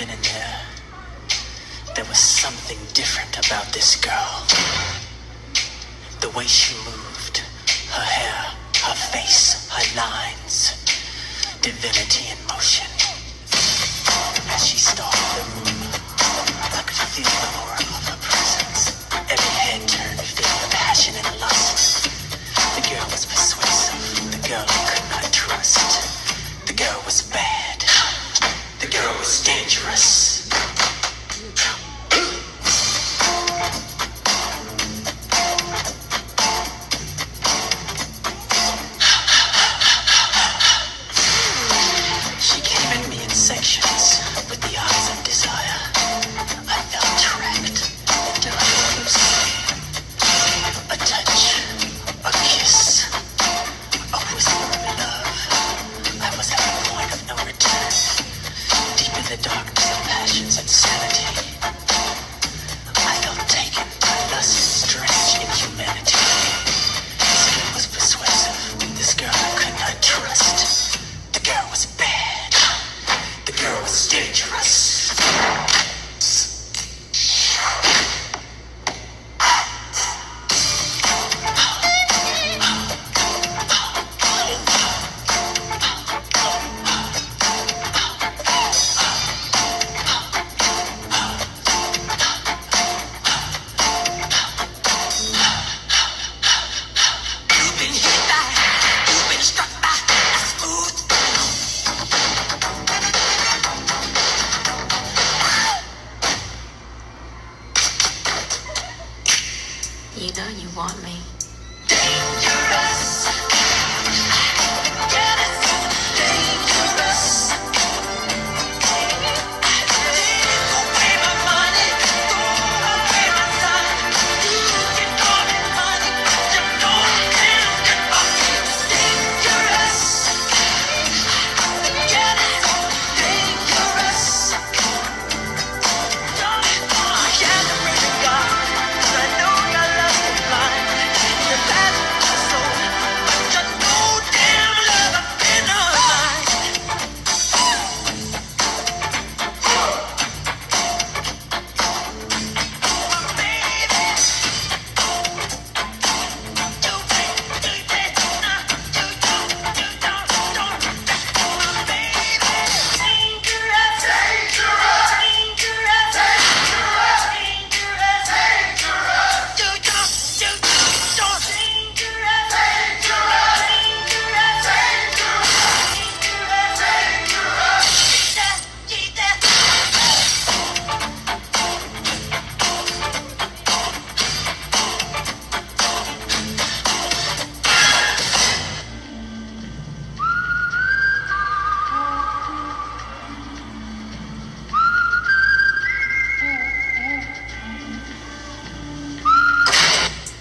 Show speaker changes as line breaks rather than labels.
been in there, there was something different about this girl. The way she moved, her hair, her face, her lines, divinity in motion. taken by the strange inhumanity.
you know you want me